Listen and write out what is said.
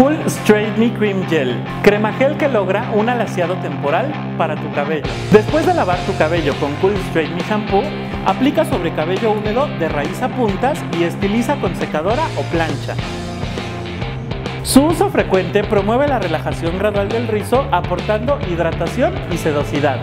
Cool Straightening Cream Gel, crema gel que logra un alaciado temporal para tu cabello. Después de lavar tu cabello con Cool Straightening Shampoo, aplica sobre cabello húmedo de raíz a puntas y estiliza con secadora o plancha. Su uso frecuente promueve la relajación gradual del rizo aportando hidratación y sedosidad.